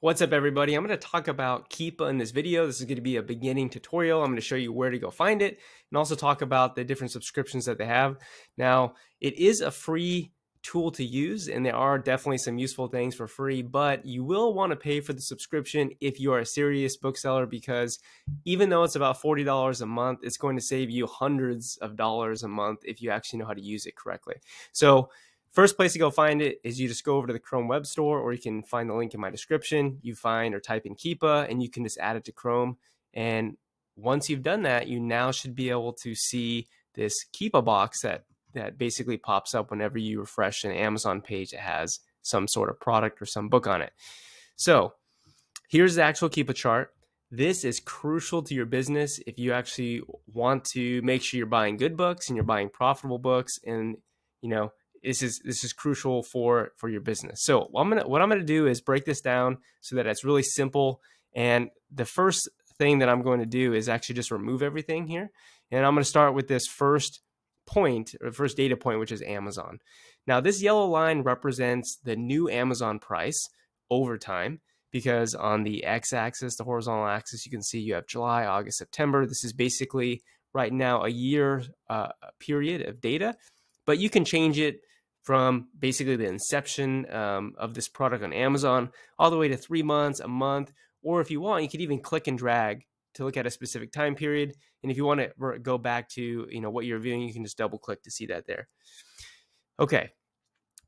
What's up everybody? I'm going to talk about Keepa in this video. This is going to be a beginning tutorial. I'm going to show you where to go find it and also talk about the different subscriptions that they have. Now, it is a free tool to use and there are definitely some useful things for free, but you will want to pay for the subscription if you are a serious bookseller because even though it's about $40 a month, it's going to save you hundreds of dollars a month if you actually know how to use it correctly. So, First place to go find it is you just go over to the Chrome Web Store, or you can find the link in my description. You find or type in Keepa, and you can just add it to Chrome. And once you've done that, you now should be able to see this Keepa box that that basically pops up whenever you refresh an Amazon page that has some sort of product or some book on it. So here's the actual Keepa chart. This is crucial to your business if you actually want to make sure you're buying good books and you're buying profitable books and you know this is this is crucial for for your business. So what I'm gonna what I'm gonna do is break this down so that it's really simple. And the first thing that I'm going to do is actually just remove everything here, and I'm going to start with this first point or first data point, which is Amazon. Now this yellow line represents the new Amazon price over time because on the x-axis, the horizontal axis, you can see you have July, August, September. This is basically right now a year uh, period of data, but you can change it from basically the inception um, of this product on Amazon all the way to three months, a month, or if you want, you could even click and drag to look at a specific time period. And if you want to go back to you know what you're viewing, you can just double click to see that there. Okay,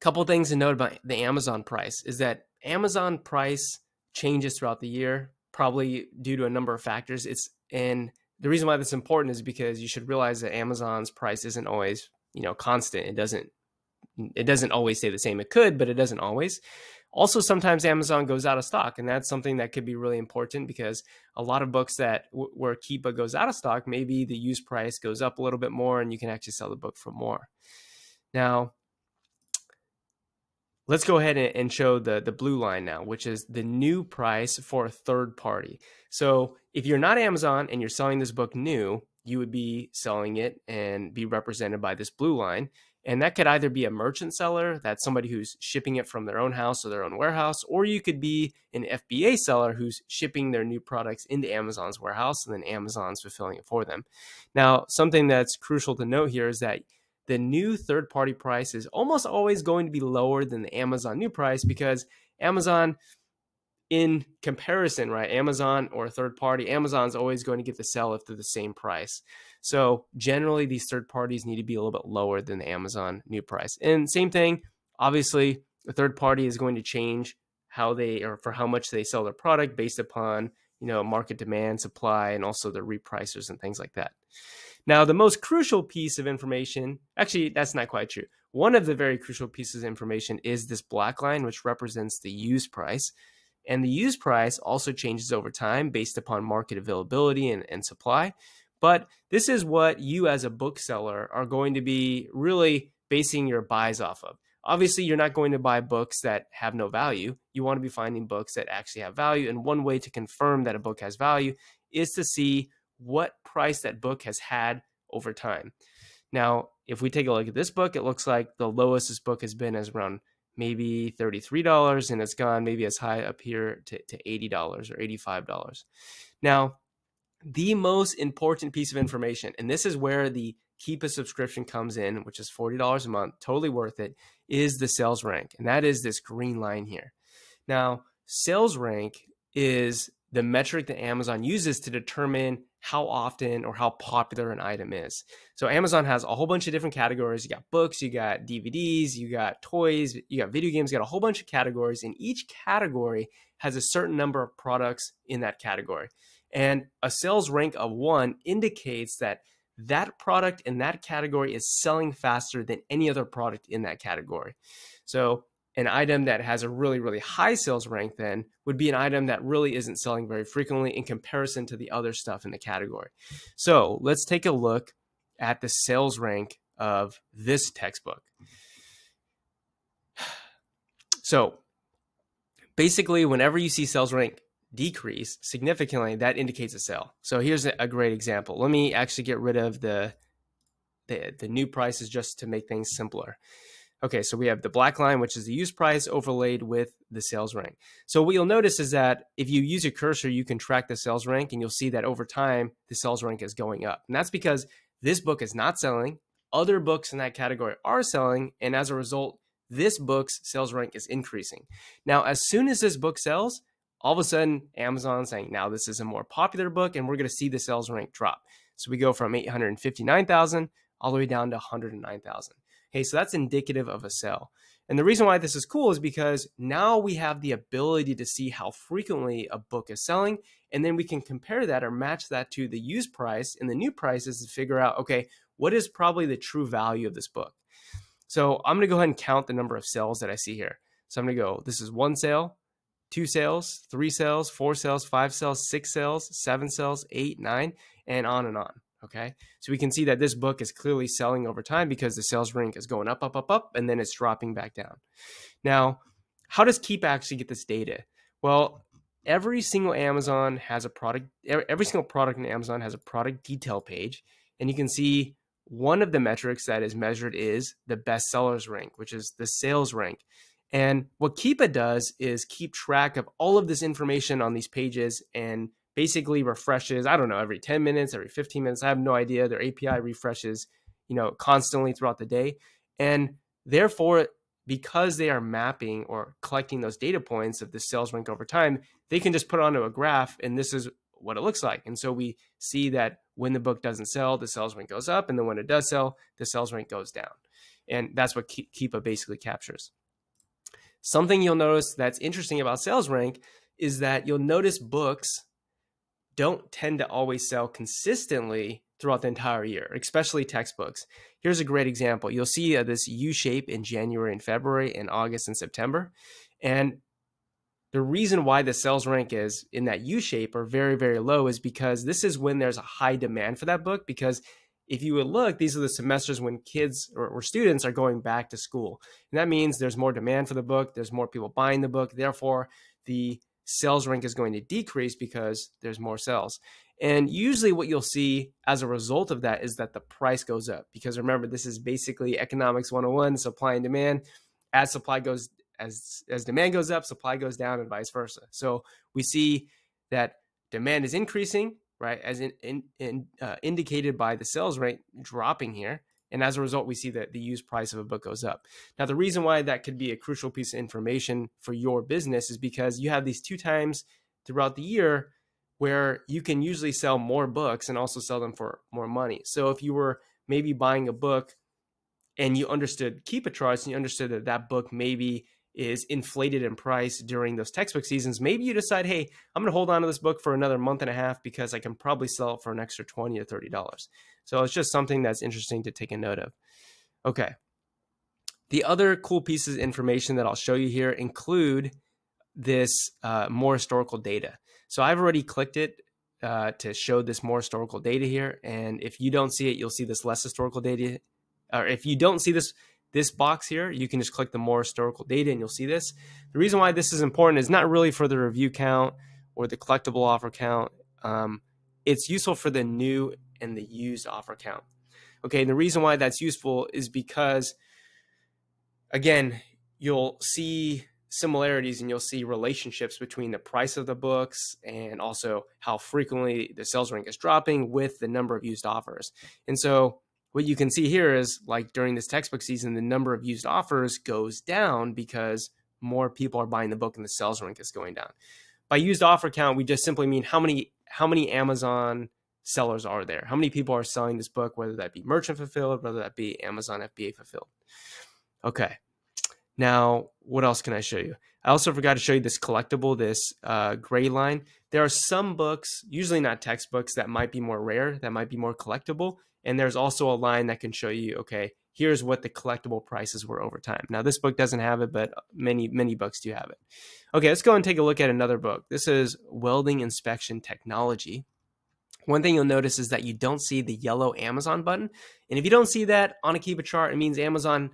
couple things to note about the Amazon price is that Amazon price changes throughout the year, probably due to a number of factors. It's and the reason why that's important is because you should realize that Amazon's price isn't always you know constant. It doesn't it doesn't always stay the same. It could, but it doesn't always. Also, sometimes Amazon goes out of stock, and that's something that could be really important because a lot of books that where Keepa goes out of stock, maybe the use price goes up a little bit more, and you can actually sell the book for more. Now, let's go ahead and show the the blue line now, which is the new price for a third party. So, if you're not Amazon and you're selling this book new, you would be selling it and be represented by this blue line. And that could either be a merchant seller, that's somebody who's shipping it from their own house or their own warehouse, or you could be an FBA seller who's shipping their new products into Amazon's warehouse and then Amazon's fulfilling it for them. Now, something that's crucial to note here is that the new third party price is almost always going to be lower than the Amazon new price because Amazon in comparison, right? Amazon or a third party, Amazon's always going to get the sell if they're the same price. So generally, these third parties need to be a little bit lower than the Amazon new price. And same thing, obviously, the third party is going to change how they or for how much they sell their product based upon you know market demand, supply, and also the repricers and things like that. Now, the most crucial piece of information, actually, that's not quite true. One of the very crucial pieces of information is this black line, which represents the use price. And the used price also changes over time based upon market availability and, and supply. But this is what you as a bookseller are going to be really basing your buys off of. Obviously, you're not going to buy books that have no value. You want to be finding books that actually have value. And one way to confirm that a book has value is to see what price that book has had over time. Now, if we take a look at this book, it looks like the lowest this book has been is around maybe $33 and it's gone maybe as high up here to, to $80 or $85. Now, the most important piece of information, and this is where the Keepa subscription comes in, which is $40 a month, totally worth it, is the sales rank. And that is this green line here. Now, sales rank is the metric that Amazon uses to determine how often or how popular an item is. So Amazon has a whole bunch of different categories. You got books, you got DVDs, you got toys, you got video games, you got a whole bunch of categories and each category has a certain number of products in that category. And a sales rank of 1 indicates that that product in that category is selling faster than any other product in that category. So an item that has a really, really high sales rank then would be an item that really isn't selling very frequently in comparison to the other stuff in the category. So let's take a look at the sales rank of this textbook. So basically, whenever you see sales rank decrease significantly, that indicates a sale. So here's a great example. Let me actually get rid of the the, the new prices just to make things simpler. Okay, so we have the black line, which is the use price overlaid with the sales rank. So what you'll notice is that if you use a cursor, you can track the sales rank and you'll see that over time, the sales rank is going up. And that's because this book is not selling. Other books in that category are selling. And as a result, this book's sales rank is increasing. Now, as soon as this book sells, all of a sudden Amazon saying now this is a more popular book and we're going to see the sales rank drop. So we go from 859,000 all the way down to 109,000. Okay, so that's indicative of a sell. And the reason why this is cool is because now we have the ability to see how frequently a book is selling. And then we can compare that or match that to the used price and the new prices to figure out, okay, what is probably the true value of this book? So I'm going to go ahead and count the number of sales that I see here. So I'm to go, this is one sale, two sales, three sales, four sales, five sales, six sales, seven sales, eight, nine, and on and on. Okay. So we can see that this book is clearly selling over time because the sales rank is going up, up, up, up, and then it's dropping back down. Now, how does Keepa actually get this data? Well, every single Amazon has a product, every single product in Amazon has a product detail page. And you can see one of the metrics that is measured is the best sellers rank, which is the sales rank. And what Keepa does is keep track of all of this information on these pages and basically refreshes, I don't know, every 10 minutes, every 15 minutes. I have no idea. Their API refreshes, you know, constantly throughout the day. And therefore, because they are mapping or collecting those data points of the sales rank over time, they can just put onto a graph and this is what it looks like. And so we see that when the book doesn't sell, the sales rank goes up. And then when it does sell, the sales rank goes down. And that's what Keepa basically captures. Something you'll notice that's interesting about sales rank is that you'll notice books don't tend to always sell consistently throughout the entire year, especially textbooks. Here's a great example. You'll see uh, this U shape in January and February and August and September. And the reason why the sales rank is in that U shape or very, very low is because this is when there's a high demand for that book. Because if you would look, these are the semesters when kids or, or students are going back to school. And that means there's more demand for the book, there's more people buying the book. Therefore, the sales rank is going to decrease because there's more sales. And usually what you'll see as a result of that is that the price goes up because remember this is basically economics 101 supply and demand as supply goes as as demand goes up supply goes down and vice versa. So we see that demand is increasing, right? As in, in, in uh, indicated by the sales rate dropping here and as a result, we see that the used price of a book goes up. Now, the reason why that could be a crucial piece of information for your business is because you have these two times throughout the year where you can usually sell more books and also sell them for more money. So if you were maybe buying a book and you understood Keepa charts and you understood that that book maybe is inflated in price during those textbook seasons, maybe you decide, hey, I'm going to hold on to this book for another month and a half because I can probably sell it for an extra 20 or $30. So it's just something that's interesting to take a note of. Okay. The other cool pieces of information that I'll show you here include this uh, more historical data. So I've already clicked it uh, to show this more historical data here. And if you don't see it, you'll see this less historical data. Or if you don't see this this box here, you can just click the more historical data and you'll see this. The reason why this is important is not really for the review count or the collectible offer count. Um, it's useful for the new and the used offer count. Okay, and the reason why that's useful is because, again, you'll see similarities and you'll see relationships between the price of the books and also how frequently the sales rank is dropping with the number of used offers. And so what you can see here is like during this textbook season, the number of used offers goes down because more people are buying the book and the sales rank is going down. By used offer count, we just simply mean how many how many Amazon sellers are there? How many people are selling this book, whether that be merchant fulfilled, whether that be Amazon FBA fulfilled? Okay. Now, what else can I show you? I also forgot to show you this collectible, this uh, gray line. There are some books, usually not textbooks, that might be more rare, that might be more collectible. And there's also a line that can show you, okay, here's what the collectible prices were over time. Now, this book doesn't have it, but many, many books do have it. Okay, let's go and take a look at another book. This is Welding Inspection Technology. One thing you'll notice is that you don't see the yellow Amazon button. And if you don't see that on a Keepa chart, it means Amazon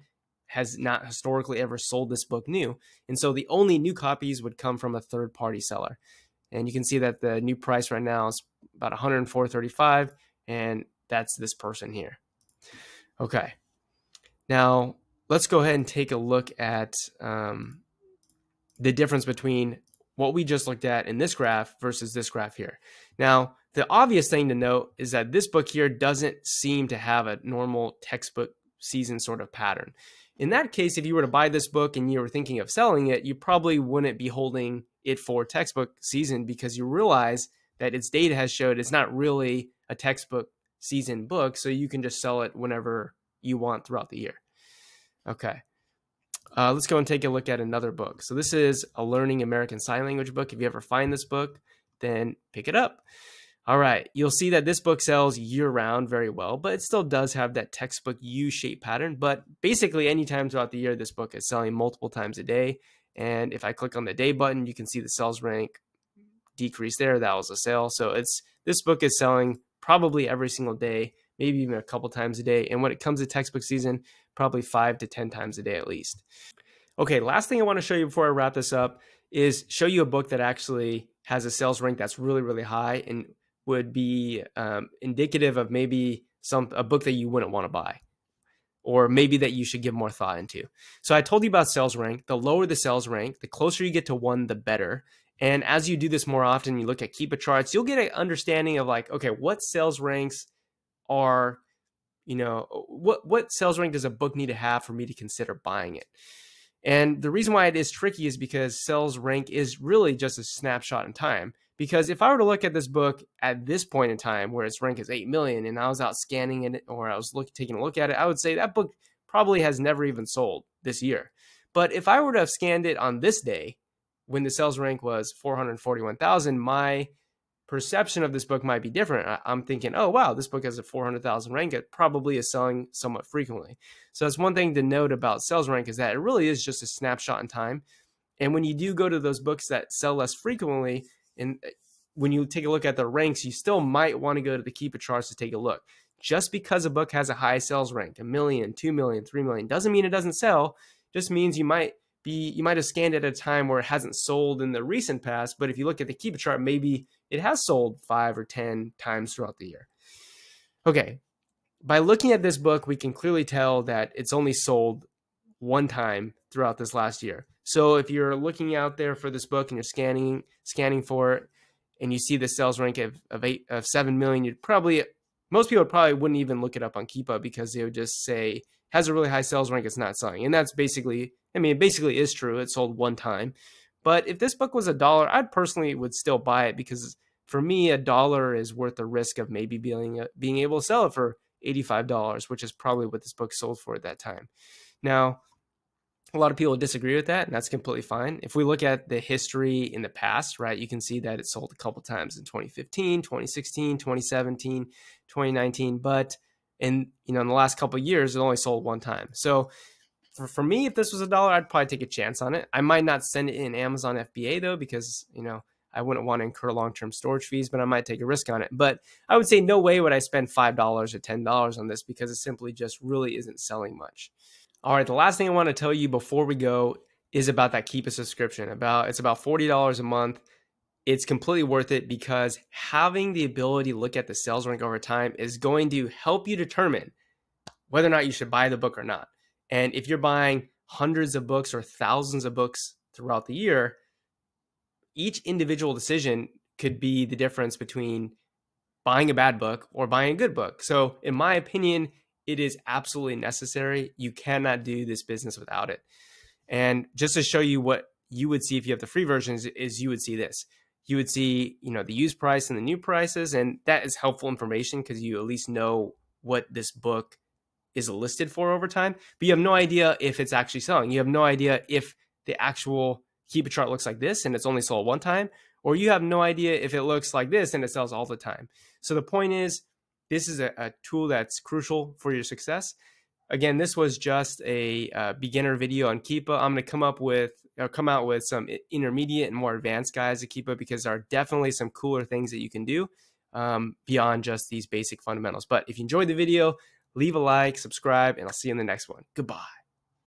has not historically ever sold this book new. And so the only new copies would come from a third party seller. And you can see that the new price right now is about 104.35 and that's this person here. Okay. Now, let's go ahead and take a look at um, the difference between what we just looked at in this graph versus this graph here. Now, the obvious thing to note is that this book here doesn't seem to have a normal textbook season sort of pattern. In that case, if you were to buy this book and you were thinking of selling it, you probably wouldn't be holding it for textbook season because you realize that its data has showed it's not really a textbook season book, so you can just sell it whenever you want throughout the year. Okay. Uh, let's go and take a look at another book. So this is a Learning American Sign Language book. If you ever find this book, then pick it up. All right, you'll see that this book sells year round very well, but it still does have that textbook U shape pattern. But basically, anytime throughout the year, this book is selling multiple times a day. And if I click on the day button, you can see the sales rank decrease there. That was a sale. So it's this book is selling probably every single day, maybe even a couple times a day. And when it comes to textbook season, probably five to 10 times a day at least. Okay, last thing I want to show you before I wrap this up is show you a book that actually has a sales rank that's really, really high and would be um, indicative of maybe some a book that you wouldn't want to buy or maybe that you should give more thought into. So I told you about sales rank. The lower the sales rank, the closer you get to one, the better. And as you do this more often, you look at Keepa charts, you'll get an understanding of like, okay, what sales ranks are, you know, what what sales rank does a book need to have for me to consider buying it? And the reason why it is tricky is because sales rank is really just a snapshot in time. Because if I were to look at this book at this point in time, where its rank is eight million, and I was out scanning it or I was look, taking a look at it, I would say that book probably has never even sold this year. But if I were to have scanned it on this day, when the sales rank was 441,000, my perception of this book might be different. I, am thinking, oh, wow, this book has a 400,000 rank. It probably is selling somewhat frequently. So that's one thing to note about sales rank is that it really is just a snapshot in time. And when you do go to those books that sell less frequently, and uh, when you take a look at the ranks, you still might want to go to the Keepa charts to take a look. Just because a book has a high sales rank, a million, two million, three million, doesn't mean it doesn't sell. Just means you might be you might have scanned at a time where it hasn't sold in the recent past. But if you look at the Keepa chart, maybe it has sold five or ten times throughout the year. Okay, by looking at this book, we can clearly tell that it's only sold one time throughout this last year. So if you're looking out there for this book and you're scanning scanning for it, and you see the sales rank of, of eight of seven million, you'd probably most people probably wouldn't even look it up on Keepa because they would just say has a really high sales rank, it's not selling. And that's basically I mean, it basically is true. It sold one time. But if this book was a dollar, I'd personally would still buy it because for me, a dollar is worth the risk of maybe being uh, being able to sell it for $85, which is probably what this book sold for at that time. Now, a lot of people disagree with that, and that's completely fine. If we look at the history in the past, right, you can see that it sold a couple times in 2015, 2016, 2017, 2019, but in you know in the last couple years, it only sold one time. So for, for me, if this was a dollar, I'd probably take a chance on it. I might not send it in Amazon FBA though, because you know I wouldn't want to incur long-term storage fees, but I might take a risk on it. But I would say no way would I spend five dollars or ten dollars on this because it simply just really isn't selling much. All right, the last thing I want to tell you before we go is about that Keepa subscription. About it's about $40 a month. It's completely worth it because having the ability to look at the sales rank over time is going to help you determine whether or not you should buy the book or not. And if you're buying hundreds of books or thousands of books throughout the year, each individual decision could be the difference between buying a bad book or buying a good book. So, in my opinion, it is absolutely necessary. You cannot do this business without it. And just to show you what you would see if you have the free versions is you would see this. You would see, you know, the used price and the new prices and that is helpful information because you at least know what this book is listed for over time, but you have no idea if it's actually selling. You have no idea if the actual Keepa chart looks like this and it's only sold one time, or you have no idea if it looks like this and it sells all the time. So the point is this is a, a tool that's crucial for your success. Again, this was just a uh, beginner video on Keepa. I'm going to come up with or come out with some intermediate and more advanced guys at Keepa because there are definitely some cooler things that you can do um, beyond just these basic fundamentals. But if you enjoyed the video, leave a like, subscribe, and I'll see you in the next one. Goodbye.